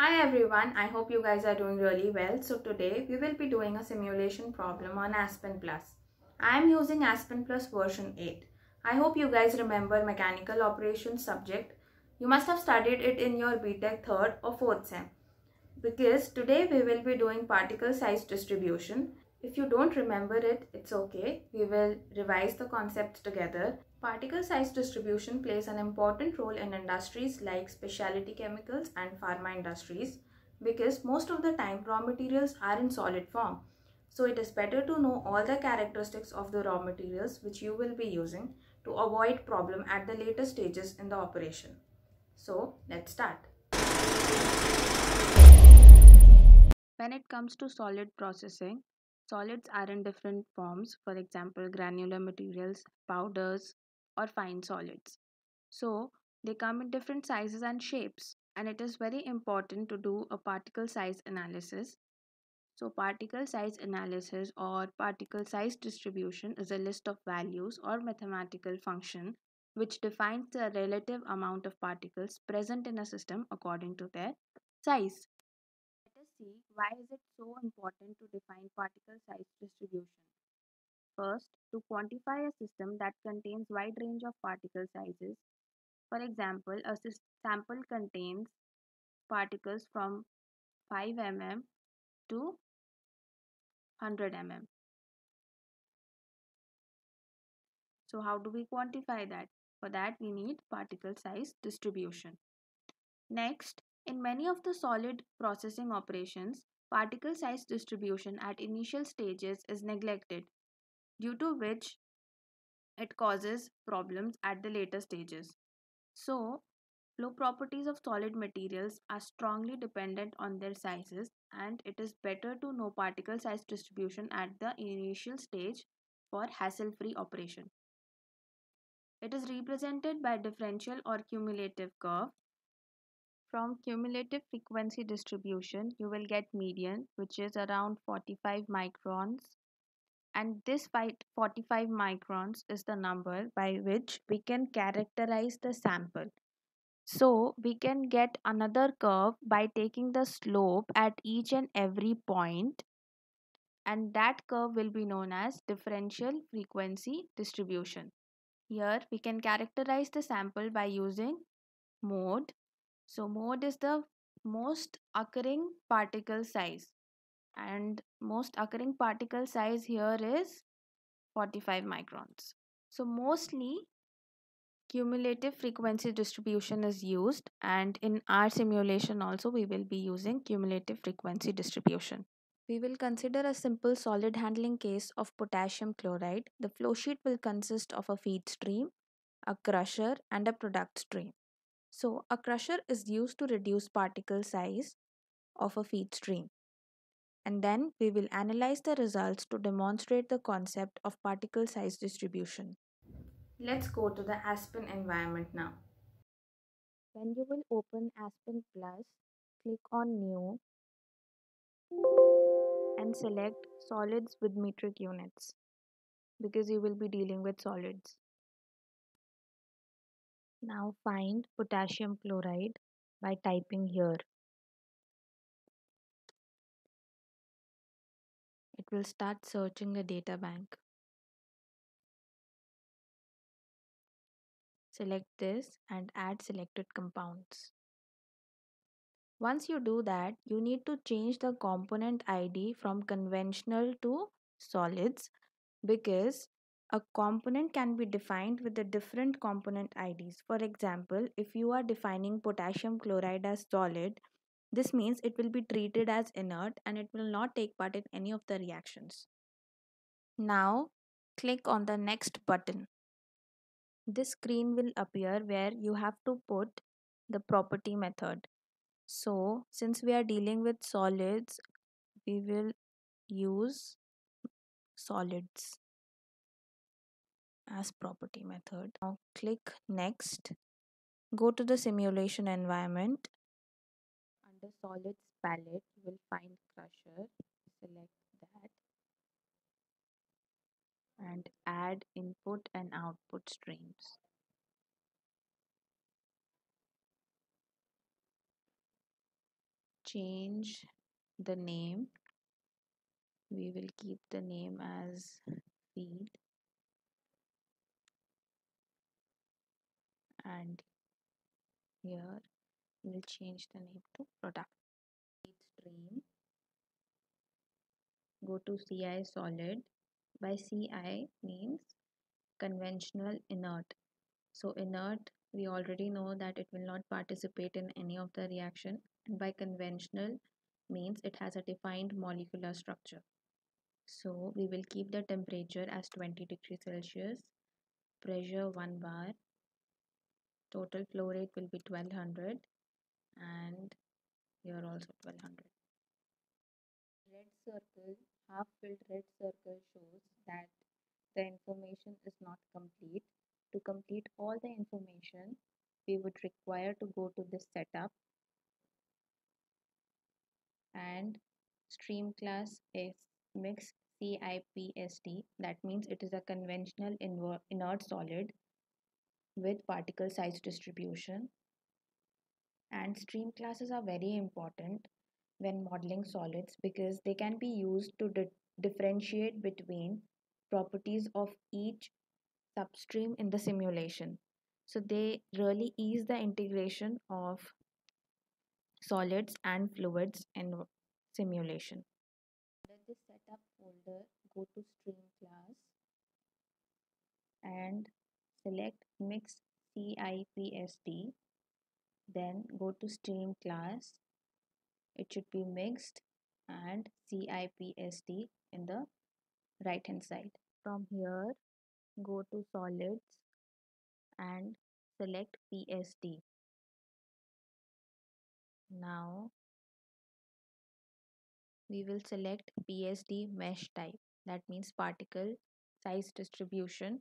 Hi everyone, I hope you guys are doing really well. So today we will be doing a simulation problem on Aspen Plus. I am using Aspen Plus version 8. I hope you guys remember mechanical operations subject. You must have studied it in your BTech 3rd or 4th sem. Because today we will be doing particle size distribution. If you don't remember it, it's okay. We will revise the concepts together. Particle size distribution plays an important role in industries like specialty chemicals and pharma industries because most of the time raw materials are in solid form. So it is better to know all the characteristics of the raw materials which you will be using to avoid problem at the later stages in the operation. So let's start. When it comes to solid processing, solids are in different forms, for example, granular materials, powders, or fine solids. So they come in different sizes and shapes and it is very important to do a particle size analysis. So particle size analysis or particle size distribution is a list of values or mathematical function which defines the relative amount of particles present in a system according to their size. See why is it so important to define particle size distribution. First, to quantify a system that contains wide range of particle sizes. For example, a sample contains particles from 5 mm to 100 mm. So how do we quantify that? For that we need particle size distribution. Next, in many of the solid processing operations, particle size distribution at initial stages is neglected due to which it causes problems at the later stages. So, flow properties of solid materials are strongly dependent on their sizes and it is better to know particle size distribution at the initial stage for hassle-free operation. It is represented by differential or cumulative curve. From cumulative frequency distribution, you will get median, which is around 45 microns and this 45 microns is the number by which we can characterize the sample. So we can get another curve by taking the slope at each and every point and that curve will be known as differential frequency distribution. Here we can characterize the sample by using mode. So mode is the most occurring particle size and most occurring particle size here is 45 microns. So mostly cumulative frequency distribution is used and in our simulation also we will be using cumulative frequency distribution. We will consider a simple solid handling case of potassium chloride. The flow sheet will consist of a feed stream, a crusher and a product stream. So a crusher is used to reduce particle size of a feed stream and then we will analyze the results to demonstrate the concept of particle size distribution. Let's go to the Aspen environment now. When you will open Aspen Plus, click on New and select Solids with metric units because you will be dealing with solids. Now find potassium chloride by typing here. it will start searching a data bank. Select this and add selected compounds. Once you do that, you need to change the component ID from conventional to solids because a component can be defined with the different component IDs. For example, if you are defining potassium chloride as solid, this means it will be treated as inert and it will not take part in any of the reactions. Now click on the next button. This screen will appear where you have to put the property method. So since we are dealing with solids, we will use solids as property method. Now click next. Go to the simulation environment. Under solids palette you will find crusher. Select that. And add input and output streams. Change the name. We will keep the name as feed and here we'll change the name to product stream. Go to ci solid. By ci means conventional inert. So inert we already know that it will not participate in any of the reaction. And by conventional means it has a defined molecular structure. So we will keep the temperature as 20 degrees celsius. Pressure 1 bar total flow rate will be 1200 and here also 1200 red circle half filled red circle shows that the information is not complete. To complete all the information we would require to go to this setup and stream class is mixed CIPSD that means it is a conventional inert solid with particle size distribution and stream classes are very important when modeling solids because they can be used to di differentiate between properties of each substream in the simulation. So they really ease the integration of solids and fluids in simulation. Under this setup folder, go to stream class and select mix CIPSD then go to stream class. It should be mixed and CIPSD in the right hand side. From here go to solids and select PSD now we will select PSD mesh type. That means particle size distribution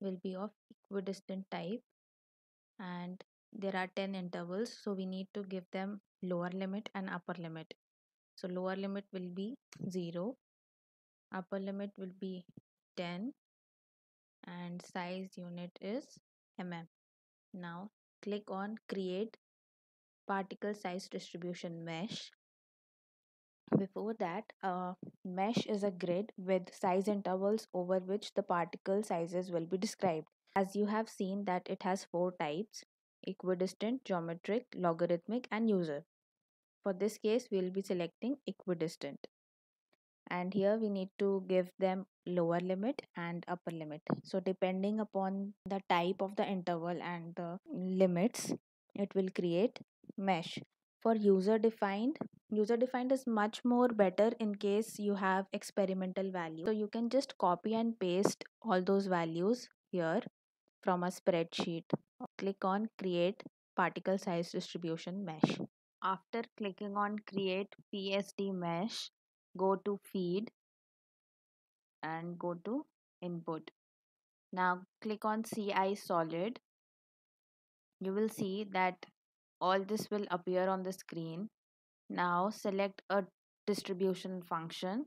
will be of equidistant type and there are 10 intervals so we need to give them lower limit and upper limit. So lower limit will be 0 upper limit will be 10 and size unit is mm now click on create particle size distribution mesh before that, a mesh is a grid with size intervals over which the particle sizes will be described. As you have seen that it has four types, equidistant, geometric, logarithmic and user. For this case, we will be selecting equidistant. And here we need to give them lower limit and upper limit. So depending upon the type of the interval and the limits, it will create mesh for user defined user defined is much more better in case you have experimental value. So you can just copy and paste all those values here from a spreadsheet. Click on create particle size distribution mesh. After clicking on create psd mesh go to feed and go to input. Now click on ci solid. You will see that all this will appear on the screen now select a distribution function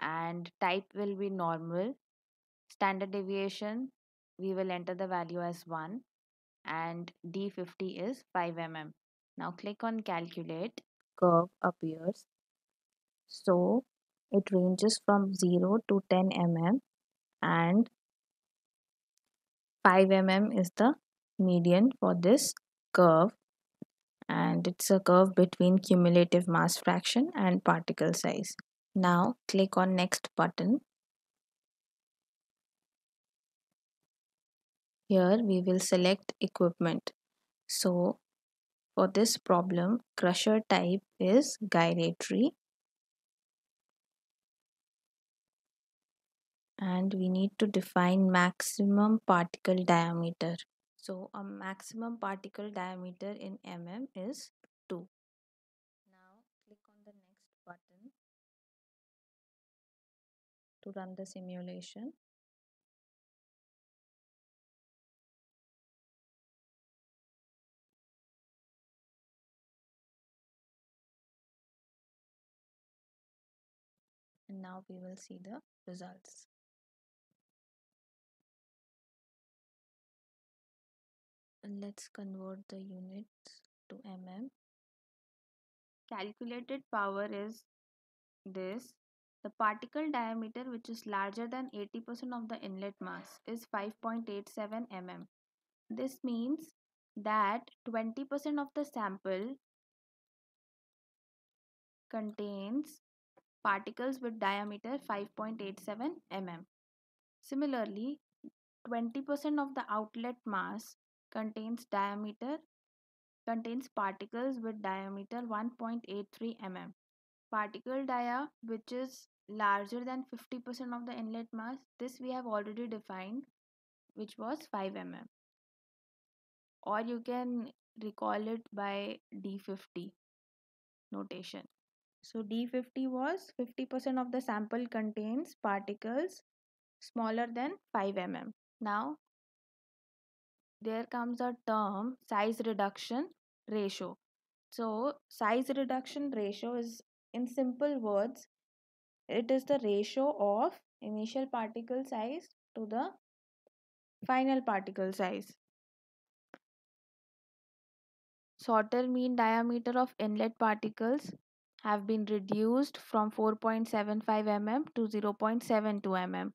and type will be normal. Standard deviation we will enter the value as 1 and d50 is 5 mm now click on calculate. Curve appears. So it ranges from 0 to 10 mm and 5 mm is the median for this curve and it's a curve between cumulative mass fraction and particle size. Now click on next button. Here we will select equipment. So for this problem crusher type is gyratory and we need to define maximum particle diameter. So a maximum particle diameter in mm is 2. Now click on the next button to run the simulation. And now we will see the results. Let's convert the units to mm. Calculated power is this. The particle diameter which is larger than 80% of the inlet mass is 5.87 mm. This means that 20% of the sample contains particles with diameter 5.87 mm. Similarly, 20% of the outlet mass contains diameter contains particles with diameter 1.83 mm. Particle dia which is larger than 50% of the inlet mass this we have already defined which was 5 mm or you can recall it by D50 notation. So D50 was 50% of the sample contains particles smaller than 5 mm. Now there comes a term size reduction ratio. So size reduction ratio is in simple words it is the ratio of initial particle size to the final particle size. Sauter mean diameter of inlet particles have been reduced from 4.75 mm to 0.72 mm.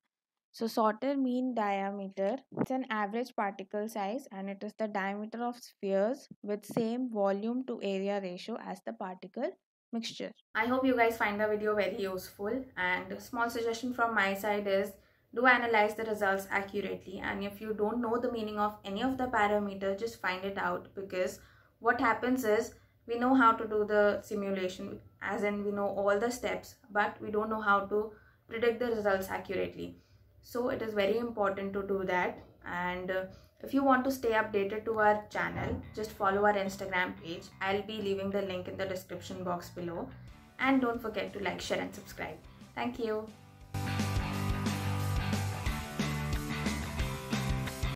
So Sauter mean diameter it's an average particle size and it is the diameter of spheres with same volume to area ratio as the particle mixture. I hope you guys find the video very useful and small suggestion from my side is do analyze the results accurately and if you don't know the meaning of any of the parameters just find it out because what happens is we know how to do the simulation as in we know all the steps but we don't know how to predict the results accurately so it is very important to do that. And uh, if you want to stay updated to our channel just follow our instagram page. I'll be leaving the link in the description box below. And don't forget to like share and subscribe. Thank you